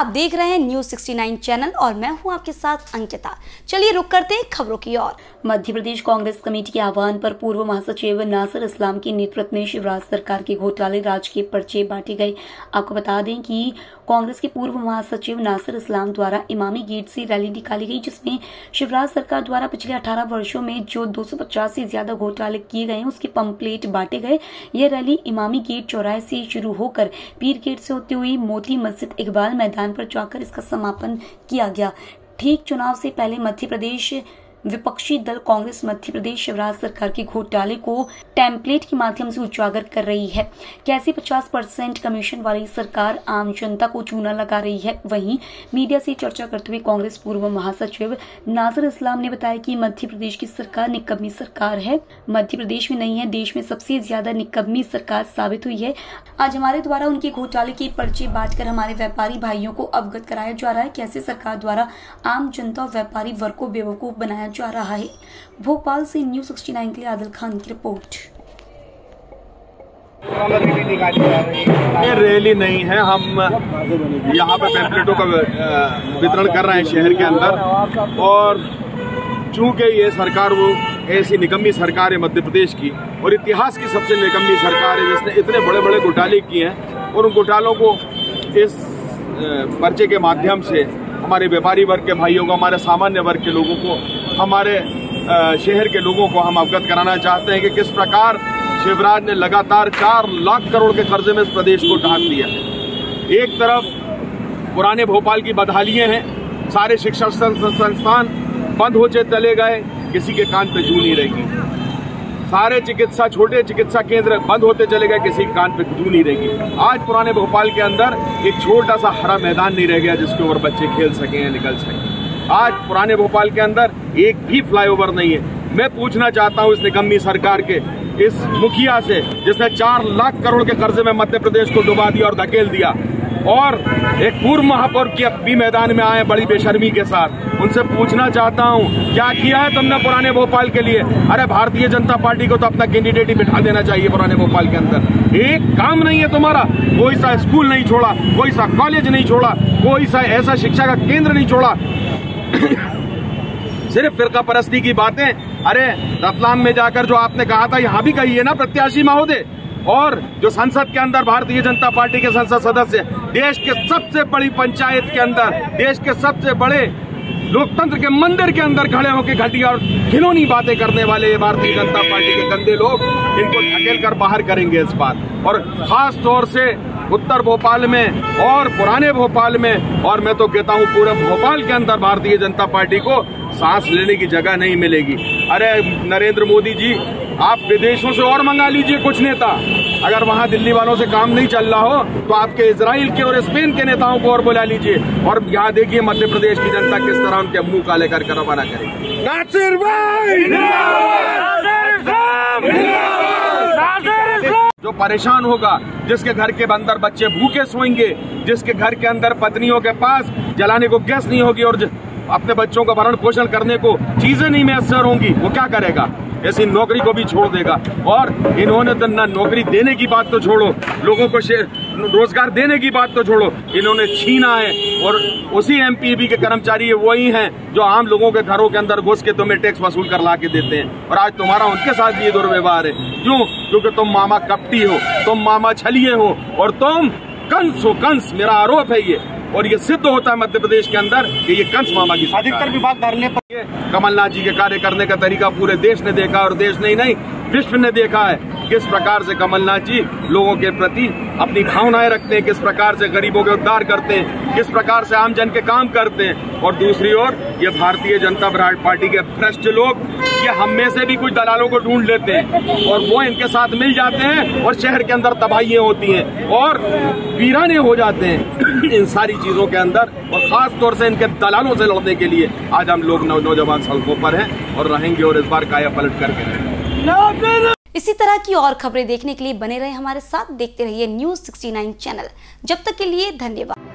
आप देख रहे हैं न्यूज़ 69 चैनल और मैं हूँ आपके साथ अंकिता। चलिए रुक करते हैं खबरों की ओर। मध्य प्रदेश कांग्रेस कमेटी के आह्वान पर पूर्व महासचिव नासिर इस्लाम के नेतृत्व में शिवराज सरकार के घोटाले राज के पर्चे बांटे गए। आपको बता दें कि कांग्रेस के पूर्व महासचिव नासिर इस्लाम द्वारा इमामी गेट से रैली निकाली गई, जिसमें शिवराज सरकार द्वारा पिछले 18 वर्षों में जो 250 से ज़्यादा घोटाले किए गए उसके पंपलेट बांटे गए। यह रैली इमामी गेट चौराहे से शुरू होकर पीर गेट से होती हुई मोती मस्जिद इकबाल मैदान पर जाकर इसका समापन किया गया। ठीक चुनाव से पहले मध्य प्रदेश विपक्षी दल कांग्रेस, मध्य प्रदेश, शिवराज सरकार के घोटाले को टेम्पलेट के माध्यम से उजागर कर रही है। कैसे 50 परसेंट कमीशन वाली सरकार आम जनता को चूना लगा रही है? वहीं मीडिया से चर्चा करते हुए कांग्रेस पूर्व महासचिव नाजर इस्लाम ने बताया कि मध्य प्रदेश की सरकार निकम्मी सरकार है। मध्य प्रदेश में नहीं है, देश में सबसे ज़्यादा निकम्मी सरकार साबित हुई है। आज हमारे द्वारा उनके घोटाले के पर्चे बांटकर हमारे व्यापारी भाइयों को अवगत कराया जा रहा है। कैसे सरकार द्वारा आम जनता और व्यापारी वर्ग को बेवकूफ़ बनाया जा रहा है। भोपाल से न्यूज़ सिक्सटी नाइन के लिए आदिल खान की रिपोर्ट। ये रैली नहीं है। हम यहाँ पे पैम्पलेटों का वितरण कर रहे हैं शहर के अंदर। और चूँकि ये सरकार, वो ऐसी निकम्मी सरकार है मध्य प्रदेश की, और इतिहास की सबसे निकम्मी सरकार है, जिसने इतने बड़े बड़े घोटाले किए हैं, और उन घोटालों को इस पर्चे के माध्यम से हमारे व्यापारी वर्ग के भाइयों को, हमारे सामान्य वर्ग के लोगों को हमारे शहर के लोगों को हम अवगत कराना चाहते हैं कि किस प्रकार शिवराज ने लगातार चार लाख करोड़ के कर्जे में इस प्रदेश को ढाक दिया है। एक तरफ़ पुराने भोपाल की बदहालियाँ हैं, सारे शिक्षा संस्थान बंद होते चले गए, किसी के कान पे जू नहीं रहेगी सारे चिकित्सा, छोटे चिकित्सा केंद्र बंद होते चले गए, किसी के कान पे जू नहीं रहेगी आज पुराने भोपाल के अंदर एक छोटा सा हरा मैदान नहीं रह गया जिसके ऊपर बच्चे खेल सके निकल सके। आज पुराने भोपाल के अंदर एक भी फ्लाईओवर नहीं है। मैं पूछना चाहता हूँ इस निकम्मी सरकार के, इस मुखिया से, जिसने चार लाख करोड़ के कर्जे में मध्य प्रदेश को डुबा दिया और धकेल दिया। और एक पूर्व महापौर की अब भी मैदान में आए बड़ी बेशर्मी के साथ। उनसे पूछना चाहता हूँ, क्या किया है तुमने पुराने भोपाल के लिए? अरे, भारतीय जनता पार्टी को तो अपना कैंडिडेट ही बिठा देना चाहिए पुराने भोपाल के अंदर। एक काम नहीं है तुम्हारा। कोई सा स्कूल नहीं छोड़ा, कोई सा कॉलेज नहीं छोड़ा, कोई सा ऐसा शिक्षा का केंद्र नहीं छोड़ा। सिर्फ़ फिरका परस्ती की बातें। अरे, रतलाम में जाकर जो आपने कहा था, यहाँ भी कही है ना, प्रत्याशी महोदय। और जो संसद के अंदर, भारतीय जनता पार्टी के संसद सदस्य, देश के सबसे बड़ी पंचायत के अंदर, देश के सबसे बड़े लोकतंत्र के मंदिर के अंदर खड़े होकर घटिया और खिलौनी बातें करने वाले भारतीय जनता पार्टी के गंदे लोग, इनको धकेल कर बाहर करेंगे इस बार और खास तौर से उत्तर भोपाल में और पुराने भोपाल में। और मैं तो कहता हूँ पूरे भोपाल के अंदर भारतीय जनता पार्टी को सांस लेने की जगह नहीं मिलेगी। अरे नरेंद्र मोदी जी आप विदेशों से और मंगा लीजिए कुछ नेता। अगर वहाँ दिल्ली वालों से काम नहीं चल रहा हो तो आपके इसराइल के और स्पेन के नेताओं को और बुला लीजिए। और यहाँ देखिए मध्य प्रदेश की जनता किस तरह उनके मुँह काले कर रवाना करेगी। नासिर भाई! परेशान होगा। जिसके घर के अंदर बच्चे भूखे सोएँगे, जिसके घर के अंदर पत्नियों के पास जलाने को गैस नहीं होगी और अपने बच्चों का भरण पोषण करने को चीज़ें नहीं मैसर होंगी, वो क्या करेगा? ऐसी नौकरी को भी छोड़ देगा। और इन्होंने तो ना नौकरी देने की बात तो छोड़ो, लोगों को रोज़गार देने की बात तो छोड़ो, इन्होंने छीना है। और उसी एमपीबी के कर्मचारी वही हैं जो आम लोगों के घरों के अंदर घुस के तुम्हें टैक्स वसूल कर ला के देते हैं। और आज तुम्हारा उनके साथ ये दुर्व्यवहार है। क्यों? क्योंकि तुम मामा कपटी हो, तुम मामा छलिए हो, और तुम कंस हो, कंस, मेरा आरोप है ये। और ये सिद्ध होता है मध्य प्रदेश के अंदर कि ये कंस मामा की अधिकतर विभाग धरने पर कमलनाथ जी के कार्य करने का तरीका पूरे देश ने देखा और देश ने ही नहीं विश्व ने देखा है किस प्रकार से कमलनाथ जी लोगों के प्रति अपनी भावनाएँ रखते हैं किस प्रकार से गरीबों के उद्धार करते हैं। किस प्रकार से आम जन के काम करते हैं? और दूसरी ओर, ये भारतीय जनता पार्टी के भ्रष्ट लोग, ये हम में से भी कुछ दलालों को ढूंढ लेते हैं। और वो इनके साथ मिल जाते हैं और शहर के अंदर तबाहियाँ होती हैं और वीराने हो जाते हैं इन सारी चीज़ों के अंदर। और खास तौर से इनके दलालों से लड़ने के लिए आज हम लोग नौजवान सड़कों पर हैं और रहेंगे और इस बार काया पलट करके इसी तरह की और खबरें देखने के लिए बने रहे हमारे साथ। देखते रहिए न्यूज़ 69 चैनल। जब तक के लिए धन्यवाद।